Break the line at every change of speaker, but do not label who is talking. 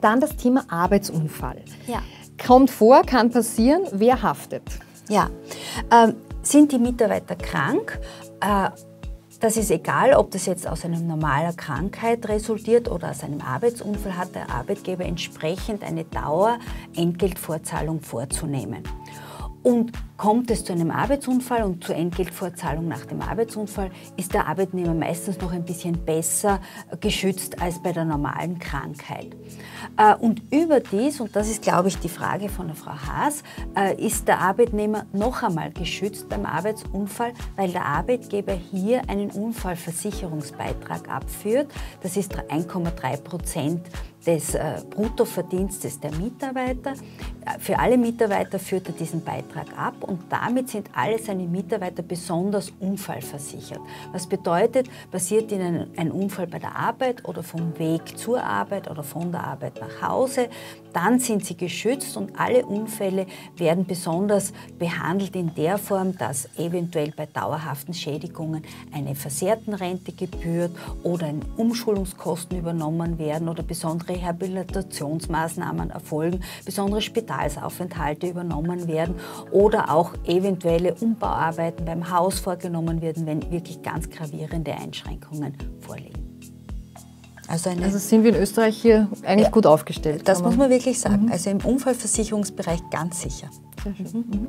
Dann das Thema Arbeitsunfall.
Ja.
Kommt vor, kann passieren. Wer haftet?
Ja. Ähm, sind die Mitarbeiter krank? Äh, das ist egal, ob das jetzt aus einer normalen Krankheit resultiert oder aus einem Arbeitsunfall, hat der Arbeitgeber entsprechend eine Dauerentgeltvorzahlung vorzunehmen. Und kommt es zu einem Arbeitsunfall und zur Entgeltvorzahlung nach dem Arbeitsunfall, ist der Arbeitnehmer meistens noch ein bisschen besser geschützt als bei der normalen Krankheit. Äh, und überdies, und das ist, glaube ich, die Frage von der Frau Haas, äh, ist der Arbeitnehmer noch einmal geschützt beim Arbeitsunfall, weil der Arbeitgeber hier einen Unfallversicherungsbeitrag abführt. Das ist 1,3 Prozent des äh, Bruttoverdienstes der Mitarbeiter. Für alle Mitarbeiter führt er diesen Beitrag ab und damit sind alle seine Mitarbeiter besonders unfallversichert. Was bedeutet, passiert ihnen ein Unfall bei der Arbeit oder vom Weg zur Arbeit oder von der Arbeit nach Hause, dann sind sie geschützt und alle Unfälle werden besonders behandelt in der Form, dass eventuell bei dauerhaften Schädigungen eine Versehrtenrente gebührt oder Umschulungskosten übernommen werden oder besondere Rehabilitationsmaßnahmen erfolgen, besondere Spitalsaufenthalte übernommen werden oder auch eventuelle Umbauarbeiten beim Haus vorgenommen werden, wenn wirklich ganz gravierende Einschränkungen vorliegen.
Also, also, sind wir in Österreich hier eigentlich ja, gut aufgestellt?
Das muss man wirklich sagen. Mhm. Also im Unfallversicherungsbereich ganz sicher. Sehr schön. Mhm.